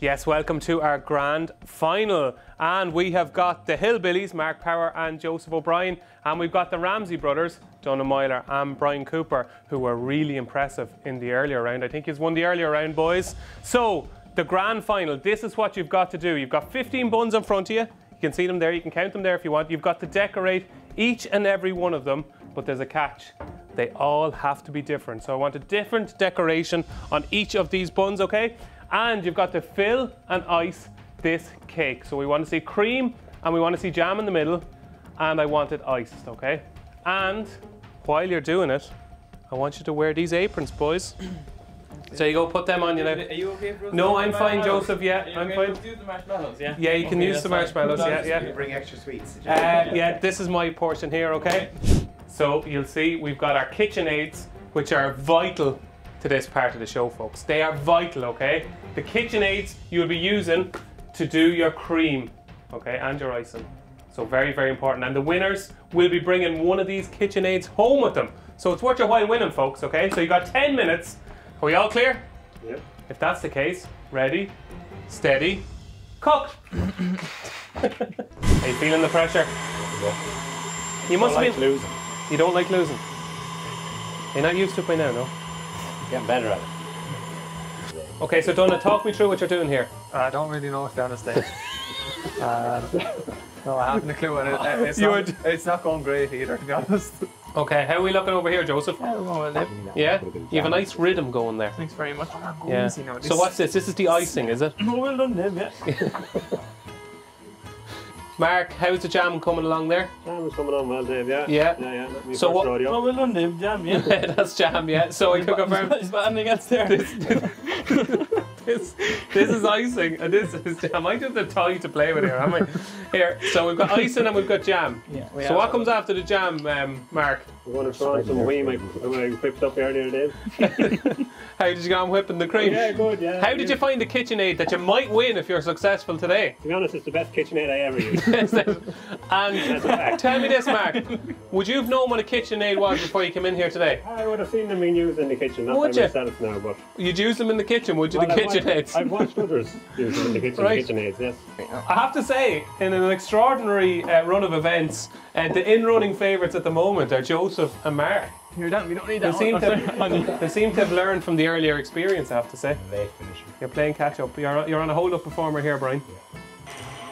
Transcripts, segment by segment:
Yes, welcome to our grand final. And we have got the Hillbillies, Mark Power and Joseph O'Brien. And we've got the Ramsey brothers, Donagh Meyler and Brian Cooper, who were really impressive in the earlier round. I think he's won the earlier round, boys. So, the grand final, this is what you've got to do. You've got 15 buns in front of you. You can see them there, you can count them there if you want. You've got to decorate each and every one of them, but there's a catch. They all have to be different. So I want a different decoration on each of these buns, okay? And you've got to fill and ice this cake. So we want to see cream and we want to see jam in the middle and I want it iced, okay? And while you're doing it, I want you to wear these aprons, boys. So you go put them on you now. Are you okay for us? No, I'm fine. Joseph. Yeah, I'm okay fine. for us to do the marshmallows, yeah? Yeah, you can Okay, use that's the fine. marshmallows. Yeah, yeah. You bring extra sweets. Uh, yeah, this is my portion here, okay? So you'll see we've got our KitchenAids, which are vital to this part of the show, folks. They are vital, okay? The KitchenAids you'll be using to do your cream, okay, and your icing. So very, very important. And the winners will be bringing one of these KitchenAids home with them. So it's worth your while winning, folks, okay? So you got 10 minutes. Are we all clear? Yep. If that's the case, ready, steady, cook. Are you feeling the pressure? You must like be. losing. You don't like losing. You're not used to it by now, no? Getting better at it. Okay, so Donagh, talk me through what you're doing here. I don't really know, to be honest. Dave. uh, no, I haven't a clue. And it, uh, it's, not, it's not going great either, to be honest. Okay, how are we looking over here, Joseph? Yeah, well, Dave. Yeah? You have a nice rhythm going there. Thanks very much. Yeah. So what's this? This is the icing, is it? Oh, well done, Dave, yeah. Mark, how's the jam coming along there? Jam is coming on well, Dave, yeah? Yeah. Yeah, yeah. My So first what- rodeo. Oh, well done, Dave. Jam, yeah. That's jam, yeah. So I could confirm Is there anything else there? this, this is icing and this is jam. I just a toy to play with here, am I? Here, so we've got icing and we've got jam. Yeah, we So what comes after the jam, um, Mark? We're going to throw on some whey I, I whipped up earlier, Dave. How did you go on whipping the cream? Yeah, good, yeah. How did you find the KitchenAid that you might win if you're successful today? To be honest, it's the best KitchenAid I ever used. and tell me this, Mark. Would you have known what a KitchenAid was before you came in here today? I would have seen them being used in the kitchen, not Would by you? myself now, but... You'd use them in the kitchen, would you? Well, the I've watched- KitchenAids. I've watched others use the kitchen, Right. KitchenAids, yes. I have to say, in an extraordinary uh, run of events, uh, the in-running favourites at the moment are Joseph and Mark. You're done. We don't need They that seem, one. to, they seem to have learned from the earlier experience, I have to say. Late finisher. You're playing catch up. You're, you're on a hold up performer here, Brian.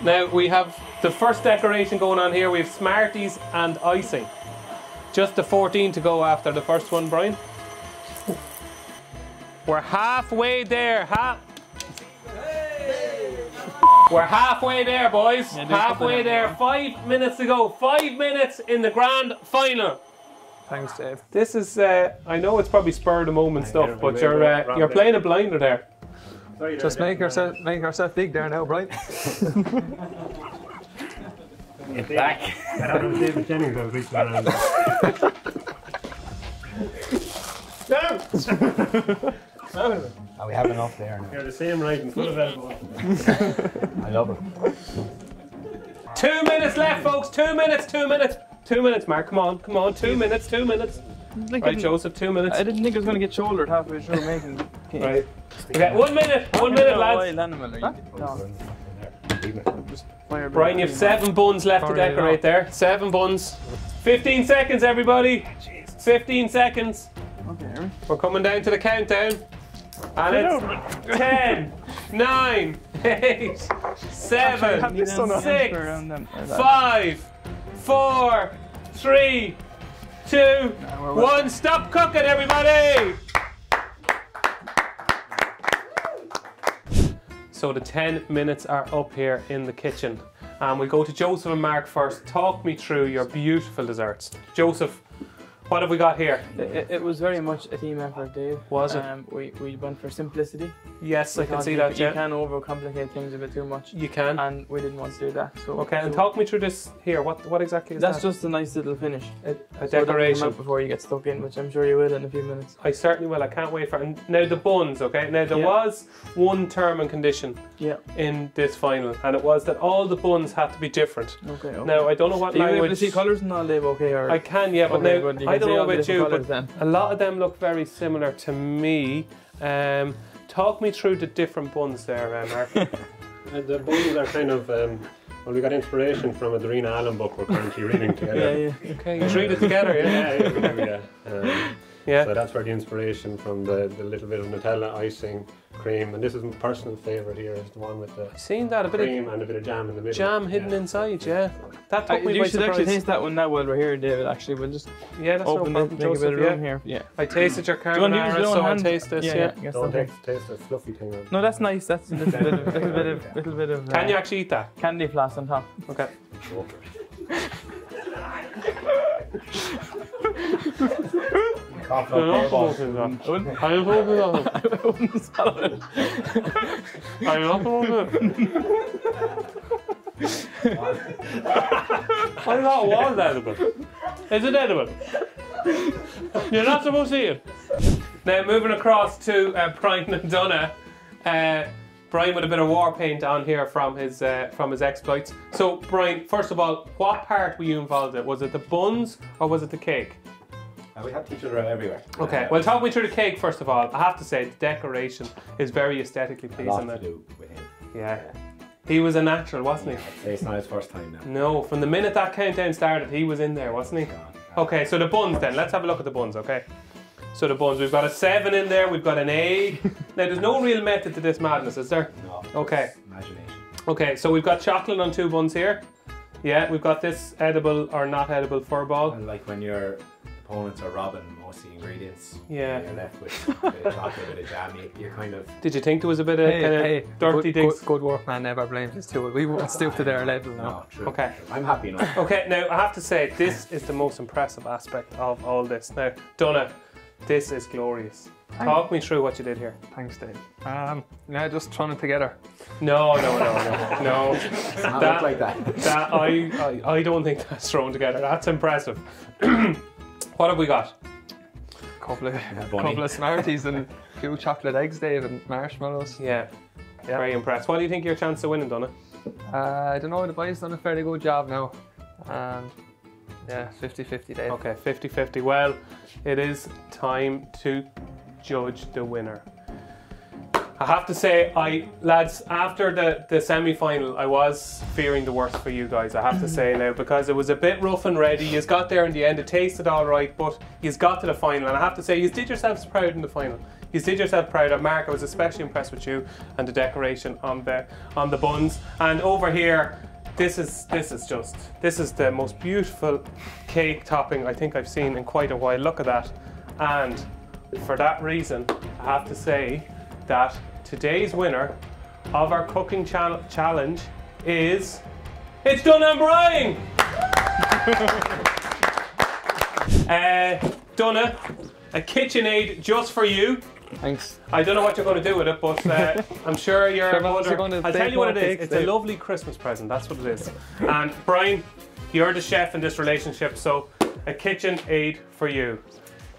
Now we have the first decoration going on here. We have Smarties and icing. Just the 14 to go after the first one, Brian. We're halfway there. Ha- We're halfway there, boys. Yeah, do a couple halfway there. there. Five minutes to go. Five minutes in the grand final. Thanks, Dave. This is, uh, I know it's probably spur of the moment stuff, but you're uh, Rob, you're yeah. playing a blinder there. Sorry, Just make yourself make yourself big there now, Brian. Dave. Back. I don't know David Jennings, was reaching around. Oh, we have enough there now. You're the same right in front of elbow. I love it. Two minutes left, folks. Two minutes. Two minutes. Two minutes, Mark. Come on. Come on. Two minutes. Two minutes. Right, Joseph. Two minutes. I didn't think it was going to get shouldered halfway through making. Right. Okay. One minute. One minute, lads. Brian, you have seven buns left to decorate there. Seven buns. Fifteen seconds, everybody. Fifteen seconds. Okay, We're coming down to the countdown. And it's 10, 9, 8, 7, 6, five, four, three, two, one. Stop cooking, everybody! So the 10 minutes are up here in the kitchen. And we go to Joseph and Mark first. Talk me through your beautiful desserts. Joseph, what have we got here? It, it was very much a team effort, Dave. Was it? Um, we, we went for simplicity. Yes, I can see you, that, You yeah. can overcomplicate things a bit too much. You can. And we didn't want to do that. So Okay, and talk me through this here. What what exactly is That's that? just a nice little finish. a, a So decoration. out before you get stuck in, which I'm sure you will in a few minutes. I certainly will. I can't wait for it. And Now the buns, okay? Now there Yeah. was one term and condition Yeah. in this final, and it was that all the buns had to be different. Okay. okay. Now I don't know what Are you able to see colours and all, Dave? Okay. Or I can, yeah, but Okay, now I don't know about you, colours but then. a lot of them look very similar to me. Um, talk me through the different buns there, uh, Mark. Uh, the buns are kind of, um, well, we got inspiration from a Doreen Allen book we're currently reading together. Yeah, yeah. okay, you treat it together, yeah? yeah, yeah, yeah. Um, Yeah. So that's where the inspiration from the, the little bit of Nutella icing, cream, and this is my personal favourite here is the one with the Seen that a bit cream of and a bit of jam in the middle. jam hidden Yeah. inside, yeah. That I, took me you by should actually taste that one now while we're here, David. Actually, we'll just Yeah, that's open no it, problem, make a bit Joseph. of Yeah. here. Yeah. I tasted your Do you want to use carbonara, your so own I hand? taste this. yeah, Yeah. yeah. Don't okay. taste, taste the fluffy thing on No, that's nice. That's a little bit of, little bit of, little bit of Can uh, you actually eat that? candy floss on top. Okay. Go for it. Cough I'm not up your smoking that. I wouldn't, I'm smoking that. I wouldn't swallow it. I'm not smoking. I thought it was edible. Is it edible? You're not supposed to eat it. Now, moving across to uh, Brian and Donagh. Uh, Brian with a bit of war paint on here from his uh, from his exploits. So, Brian, first of all, what part were you involved in? Was it the buns or was it the cake? Uh, we have teachers around everywhere. Okay, well, talk me through the cake first of all. I have to say, the decoration is very aesthetically a lot pleasing. to do with him. Yeah. He was a natural, wasn't he? It's not his first time now. No, from the minute that countdown started, he was in there, wasn't he? God. Okay, so the buns then. Let's have a look at the buns, okay? So the buns, we've got a seven in there, we've got an A. now, there's no real method to this madness, is there? No, Okay. Imagination. Okay, so we've got chocolate on two buns here. Yeah, we've got this edible or not edible fur ball. And like when your opponents are robbing most of the ingredients, Yeah. you're left with a bit of chocolate, a bit of jam. You, you kind of Did you think there was a bit of kind of dirty good, digs? Good, good work, man. Never blames us too. We won't stoop to their level now. no, true. Okay. I'm happy enough. Okay, now I have to say, this is the most impressive aspect of all this. Now, Donagh, this is glorious. Talk me through what you did here. Thanks, Dave. Um, yeah, just throwing it together. No, no, no, no, no. That- look like that. That I, I, I don't think that's thrown together. That's impressive. what have we got? A Couple of, bunny. couple of Smarties and a few chocolate eggs, Dave, and marshmallows. Yeah, very impressed. What do you think your chance of winning, Donagh? Uh, I don't know, the boys done a fairly good job now. Um, yeah, 50-50, Dave. Okay, 50 50. Well, it is time to judge the winner. I have to say, I lads, after the, the semi final, I was fearing the worst for you guys. I have to say now because it was a bit rough and ready. You got there in the end. It tasted all right, but you got to the final, and I have to say, you did yourselves proud in the final. You did yourself proud. And Mark, I was especially impressed with you and the decoration on the on the buns. And over here, this is this is just this is the most beautiful cake topping I think I've seen in quite a while. Look at that, and for that reason, I have to say that today's winner of our cooking chal- challenge is it's Donagh and Brian. uh, Donagh, a KitchenAid just for you. Thanks. I don't know what you're going to do with it, but uh, I'm sure you're. Sure, Mum, gonna I'll tell you what it is. It's a lovely Christmas present. That's what it is. And Brian, you're the chef in this relationship, so a kitchen aid for you.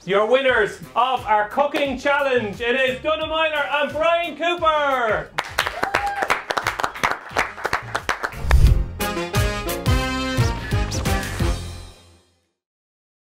Your winners of our cooking challenge. It is Donagh Meyler and Brian Cooper.